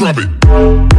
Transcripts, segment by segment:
Drop it.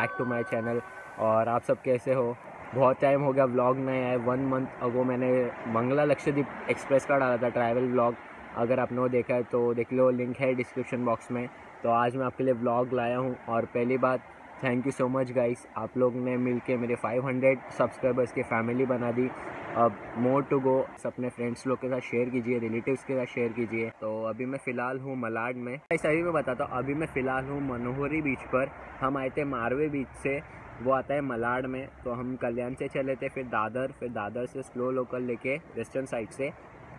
Back to my channel और आप सब कैसे हो? बहुत टाइम हो गया व्लॉग नहीं आए वन मंथ अगो मैंने मंगला लक्षद्वीप एक्सप्रेस का डाला था ट्रैवल व्लॉग अगर आपने वो देखा है तो देख लो लिंक है डिस्क्रिप्शन बॉक्स में। तो आज मैं आपके लिए ब्लॉग लाया हूँ और पहली बात thank you so much guys आप लोग ने मिल के मेरे 500 सब्सक्राइबर्स की फैमिली बना दी। अब मोर टू गो अपने फ्रेंड्स लोग के साथ शेयर कीजिए रिलेटिव्स के साथ शेयर कीजिए। तो अभी मैं फ़िलहाल हूँ मलाड में। ऐसा अभी मैं बताता हूँ, अभी मैं फ़िलहाल हूँ मनोहरी बीच पर। हम आए थे मारवे बीच से। वो आता है मलाड में। तो हम कल्याण से चले थे, फिर दादर फिर दादर से स्लो लोकल लेके वेस्टर्न साइड से।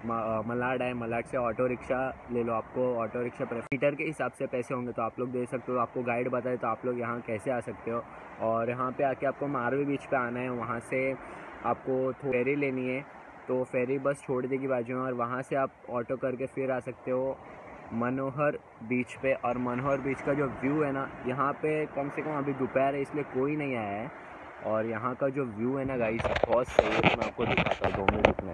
मलाड है, मलाड से ऑटो रिक्शा ले लो आपको, ऑटो रिक्शा मीटर के हिसाब से पैसे होंगे तो आप लोग दे सकते हो, आपको गाइड बताए तो आप लोग यहाँ कैसे आ सकते हो। और यहाँ पे आके आपको मारवी बीच पे आना है, वहाँ से आपको फेरी लेनी है तो फेरी बस छोड़ देगी बाजू में और वहाँ से आप ऑटो करके फिर आ सकते हो मनोहर बीच पे। और मनोहर बीच का जो व्यू है ना, यहाँ पे कम से कम अभी दोपहर है, इसलिए कोई नहीं आया है। और यहाँ का जो व्यू है ना गाइस बहुत सही है, मैं आपको दिखाता हूँ दो मिनट रुकना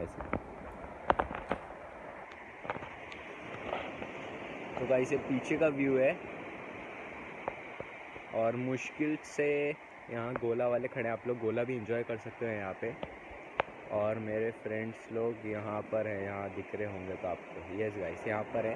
तो गाइस ये पीछे का व्यू है। और मुश्किल से यहाँ गोला वाले खड़े हैं। आप लोग गोला भी इंजॉय कर सकते हो यहाँ पे। और मेरे फ्रेंड्स लोग यहाँ पर हैं, यहाँ दिख रहे होंगे तो आपको। यस गाइस यहाँ पर है।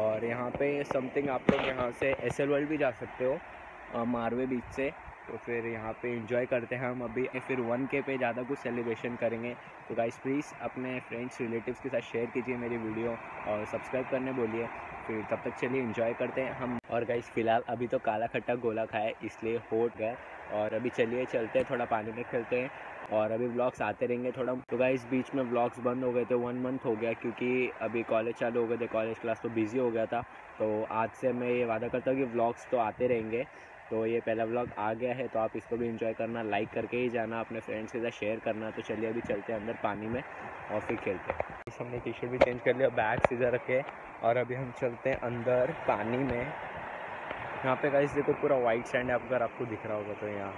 और यहाँ पे समथिंग आप लोग यहाँ से एस एल वर्ल्ड भी जा सकते हो मारवे बीच से। तो फिर यहाँ पे इंजॉय करते हैं हम अभी। फिर वन के पे ज़्यादा कुछ सेलिब्रेशन करेंगे। तो गाइस प्लीज़ अपने फ्रेंड्स रिलेटिव्स के साथ शेयर कीजिए मेरी वीडियो और सब्सक्राइब करने बोलिए। फिर तब तक चलिए इंजॉय करते हैं हम। और गाइस फ़िलहाल अभी तो काला खट्टा गोला खाया इसलिए होट गए और अभी चलिए, चलते हैं, थोड़ा पानी में खेलते हैं। और अभी ब्लॉग्स आते रहेंगे थोड़ा। तो गाइस बीच में ब्लॉग्स बंद हो गए थे वन मंथ हो गया, क्योंकि अभी कॉलेज चालू हो गए थे कॉलेज क्लास तो बिज़ी हो गया था। तो आज से मैं ये वादा करता हूँ कि ब्लॉग्स तो आते रहेंगे। तो ये पहला व्लॉग आ गया है तो आप इसको भी इंजॉय करना लाइक करके ही जाना, अपने फ्रेंड्स के साथ शेयर करना। तो चलिए अभी चलते हैं अंदर पानी में और फिर खेलते हैं। हमने टी शर्ट भी चेंज कर लिया बैग सीधा रखे और अभी हम चलते हैं अंदर पानी में। यहाँ पे गाइस देखो पूरा वाइट सैंड है अगर आपको दिख रहा होगा तो यहाँ।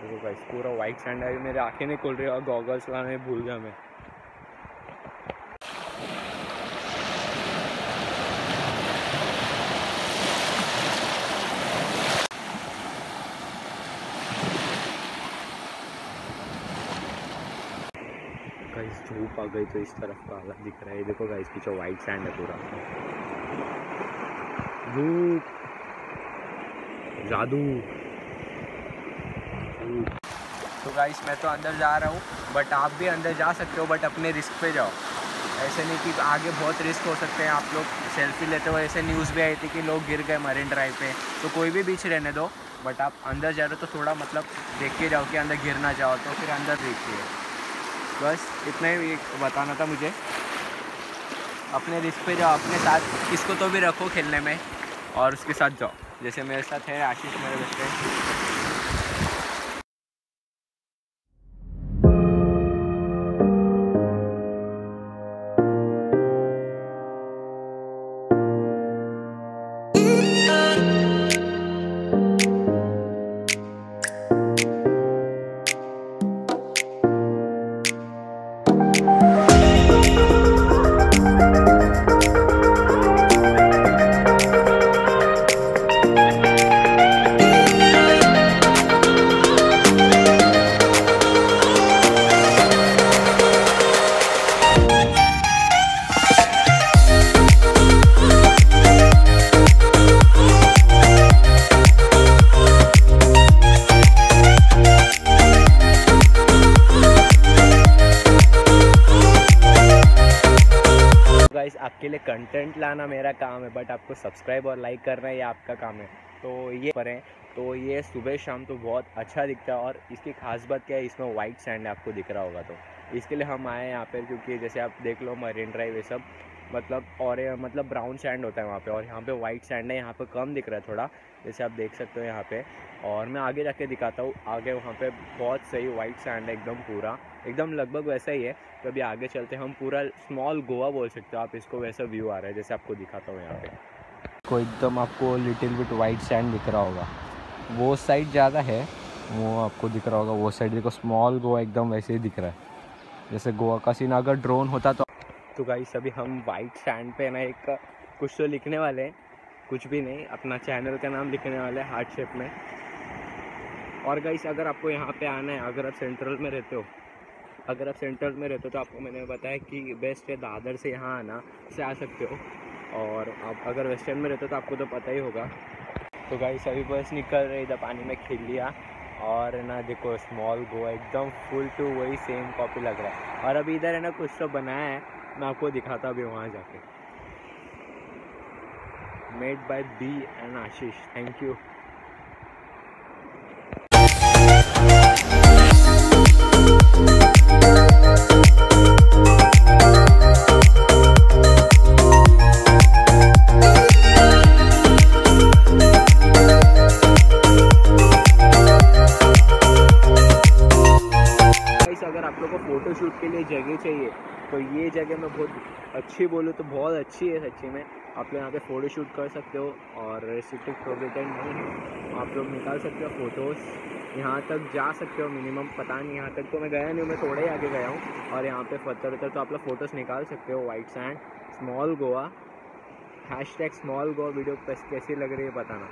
देखो गाइस पूरा वाइट सैंड है, मेरी आँखें नहीं खुल रही और गॉगल्स लगाने भूल गया मैं। धूप आ गई तो इस तरफ़ का हालत दिख रहा है। देखो गाइस पीछे वाइट सैंड है पूरा। धूप जादू। तो गाइस मैं तो अंदर जा रहा हूँ बट आप भी अंदर जा सकते हो बट अपने रिस्क पे जाओ। ऐसे नहीं कि आगे बहुत रिस्क हो सकते हैं, आप लोग सेल्फी लेते हो। ऐसे न्यूज़ भी आई थी कि लोग गिर गए मरीन ड्राइव पे। तो कोई भी बीच रहने दो बट आप अंदर जा रहे हो तो थोड़ा मतलब देख के जाओ कि अंदर गिर ना जाओ तो फिर अंदर देखिए। बस इतना ही बताना था मुझे। अपने रिस्क पे जाओ, अपने साथ किसको तो भी रखो खेलने में और उसके साथ जाओ। जैसे मेरे साथ है आशीष, मेरे बेस्ट फ्रेंड गाइस आपके लिए कंटेंट लाना मेरा काम है बट आपको सब्सक्राइब और लाइक करना ये आपका काम है। तो ये करें तो ये सुबह शाम तो बहुत अच्छा दिखता है और इसकी खास बात क्या है, इसमें वाइट सैंड आपको दिख रहा होगा तो। इसके लिए हम आए यहाँ पर क्योंकि जैसे आप देख लो मरीन ड्राइव ये सब मतलब और मतलब ब्राउन सैंड होता है वहाँ पे और यहाँ पे वाइट सैंड है, यहाँ पे कम दिख रहा है थोड़ा। जैसे आप देख सकते हो यहाँ पे। और मैं आगे जाके दिखाता हूँ आगे वहाँ पे बहुत सही वाइट सैंड है एकदम पूरा। एकदम लगभग वैसा ही है तो अभी आगे चलते हैं। हम पूरा स्मॉल गोवा बोल सकते हो आप इसको वैसा व्यू आ रहा है जैसे आपको दिखाता हूँ यहाँ पे। को एकदम आपको लिटिल बिट वाइट सैंड दिख रहा होगा। वो साइड ज़्यादा है वो आपको दिख रहा होगा वो साइड देखो स्मॉल गोवा एकदम वैसे ही दिख रहा है। जैसे गोवा का सीन अगर ड्रोन होता तो तो गाइस अभी हम वाइट सैंड पे ना एक कुछ तो लिखने वाले हैं। कुछ भी नहीं, अपना चैनल का नाम लिखने वाले हार्ट शेप में। और गाइस अगर आपको यहाँ पे आना है, अगर आप सेंट्रल में रहते हो, अगर आप सेंट्रल में रहते हो तो आपको मैंने बताया कि बेस्ट है दादर से यहाँ आना, से आ सकते हो। और आप अगर वेस्टर्न में रहते हो तो आपको तो पता ही होगा। तो गाइस अभी बस निकल रहे इधर पानी में खेल लिया। और ना देखो स्मॉल गोवा एकदम फुल टू वही सेम कॉपी लग रहा है। और अभी इधर है ना, कुछ तो बनाया है, मैं आपको दिखाता अभी वहाँ जाके। Made by B and Ashish thank you अगर आप लोग को फ़ोटो शूट के लिए जगह चाहिए तो ये जगह मैं बहुत अच्छी बोलूँ तो बहुत अच्छी है सच्ची में। आप लोग यहाँ पे फ़ोटो शूट कर सकते हो और रेस्ट्रिक्टेड प्रोविटेड नहीं है। आप लोग निकाल सकते हो फ़ोटोज़ यहाँ तक जा सकते हो मिनिमम पता नहीं यहाँ तक तो मैं गया नहीं, मैं थोड़ा ही आगे गया हूँ। और यहाँ पे पत्थर वत्थर तो आप लोग फ़ोटोज़ निकाल सकते हो। White sand small Goa hashtag small Goa video कैसी लग रही है बताना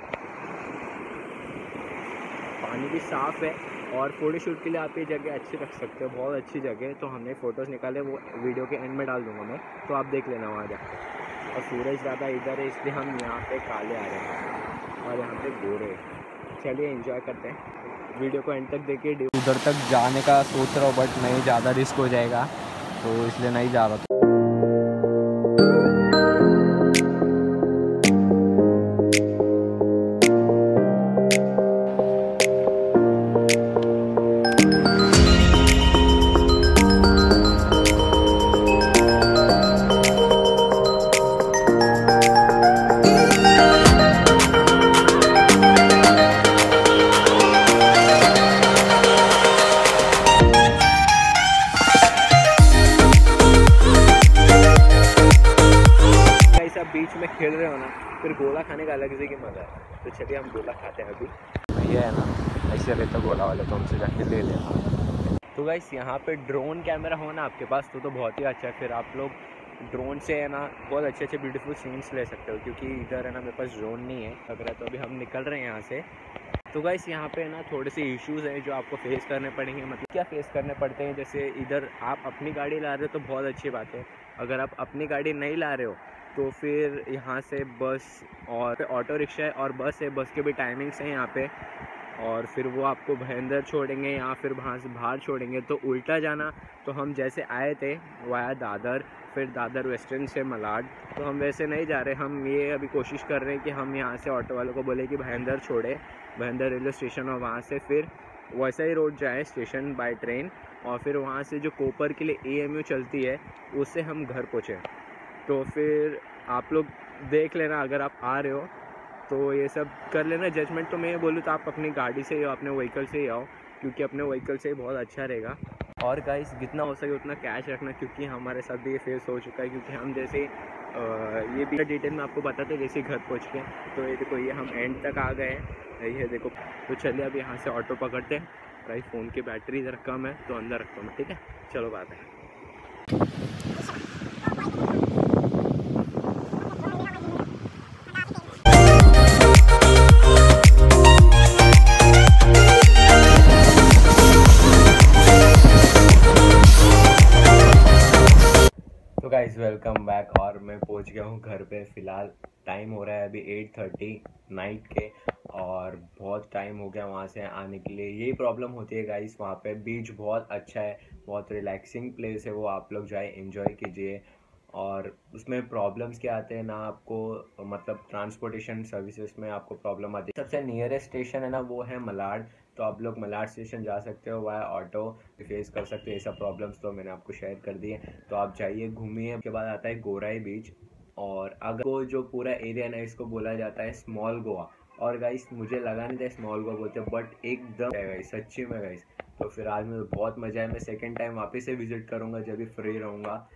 पानी भी साफ़ है और फ़ोटो शूट के लिए आप ये जगह अच्छी रख सकते हो। बहुत अच्छी जगह है। तो हमने फ़ोटोज़ निकाले, वो वीडियो के एंड में डाल दूँगा मैं। तो आप देख लेना वहाँ जाकर और सूरज दादा इधर है, इसलिए हम यहाँ पे काले आ रहे हैं और यहाँ पे गोरे चलिए इन्जॉय करते हैं। वीडियो को एंड तक देखिए। उधर तक जाने का सोच रहा हूँ बट नहीं, ज़्यादा रिस्क हो जाएगा तो इसलिए नहीं जा रहा गाइस तो चलिए हम गोला खाते हैं अभी। भैया है ना ऐसे रहता गोला वाले तो हमसे जाके ले लेना तो गाइस यहाँ पे ड्रोन कैमरा हो ना आपके पास तो तो बहुत ही अच्छा है। फिर आप लोग ड्रोन से है ना बहुत अच्छे अच्छे ब्यूटीफुल सीन्स ले सकते हो क्योंकि इधर है ना मेरे पास ड्रोन नहीं है। लग रहा है तो अभी हम निकल रहे हैं यहाँ से। तो गाइस यहाँ पे ना थोड़े से इश्यूज़ हैं जो आपको फेस करने पड़ेंगे। मतलब क्या फेस करने पड़ते हैं? जैसे इधर आप अपनी गाड़ी ला रहे हो तो बहुत अच्छी बात है। अगर आप अपनी गाड़ी नहीं ला रहे हो तो फिर यहाँ से बस और ऑटो रिक्शा है और बस है। बस के भी टाइमिंग्स हैं यहाँ पे। और फिर वो आपको भयंदर छोड़ेंगे या फिर वहाँ से बाहर छोड़ेंगे। तो उल्टा जाना तो हम जैसे आए थे वाया दादर, फिर दादर वेस्टर्न से मलाड। तो हम वैसे नहीं जा रहे। हम ये अभी कोशिश कर रहे हैं कि हम यहाँ से ऑटो वालों को बोले कि भयंदर छोड़े। भयंदर रेलवे स्टेशन और वहाँ से फिर वैसा ही रोड जाए स्टेशन बाय ट्रेन और फिर वहाँ से जो कोपर के लिए ए चलती है, उससे हम घर पहुँचे। तो फिर आप लोग देख लेना अगर आप आ रहे हो। तो ये सब कर लेना। जजमेंट तो मैं ये बोलूँ तो आप अपनी गाड़ी से ही आओ अपने व्हीकल से ही आओ, क्योंकि अपने व्हीकल से ही बहुत अच्छा रहेगा। और गाइस जितना हो सके उतना कैश रखना, क्योंकि हमारे साथ भी ये फेस हो चुका है, क्योंकि हम जैसे ये भी डिटेल में आपको बताते जैसे घर पहुँच के तो ये देखो, ये हम एंड तक आ गए हैं। ये देखो तो चलिए अब यहाँ से ऑटो पकड़ते हैं। भाई फ़ोन की बैटरी इधर कम है तो अंदर रखता हूँ ठीक है? चलो बात है। गया हूँ घर पे। फ़िलहाल टाइम हो रहा है अभी एट थर्टी नाइट के और बहुत टाइम हो गया वहाँ से आने के लिए। यही प्रॉब्लम होती है गाइस वहाँ पे बीच बहुत अच्छा है, बहुत रिलैक्सिंग प्लेस है वो आप लोग जाए एंजॉय कीजिए। और उसमें प्रॉब्लम्स क्या आते हैं ना आपको मतलब ट्रांसपोर्टेशन सर्विसेज़ में आपको प्रॉब्लम आती है। सबसे नियरेस्ट स्टेशन है ना वो है मलाड। तो आप लोग मलाड स्टेशन जा सकते हो वाया ऑटो फेस कर सकते हो। ये सब प्रॉब्लम्स तो मैंने आपको शेयर कर दिए। तो आप जाइए, घूमिए। उसके बाद आता है गोराई बीच और अगर वो जो पूरा एरिया ना, इसको बोला जाता है स्मॉल गोवा और गाइस मुझे लगा नहीं था स्मॉल गोवा बोलते बट एकदम गाइस सच्ची में गाइस तो फिर आज मुझे बहुत मज़ा है मैं सेकेंड टाइम वापस से विज़िट करूँगा, जब भी फ्री रहूँगा।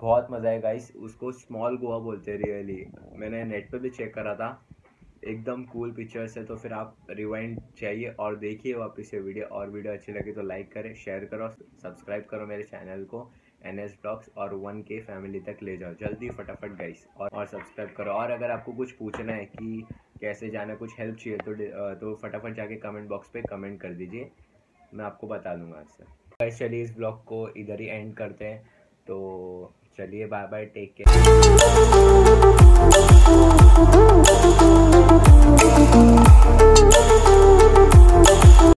बहुत मज़ा है गाइस उसको स्मॉल गोवा बोलते रियली मैंने नेट पे भी चेक करा था, एकदम कूल पिक्चर्स है तो फिर आप रिवाइंड चाहिए और देखिए वापस ये वीडियो और वीडियो अच्छी लगी तो लाइक करें शेयर करो सब्सक्राइब करो मेरे चैनल को। एन एस ब्लॉग्स और वन के फैमिली तक ले जाओ। जल्दी फटाफट गाइस और, और सब्सक्राइब करो। और अगर आपको कुछ पूछना है कि कैसे जाना कुछ हेल्प चाहिए तो तो फटाफट जाके कमेंट बॉक्स पे कमेंट कर दीजिए। मैं आपको बता दूँगा आज से। गाइस चलिए इस ब्लॉग को इधर ही एंड करते हैं। तो चलिए बाय बाय टेक केयर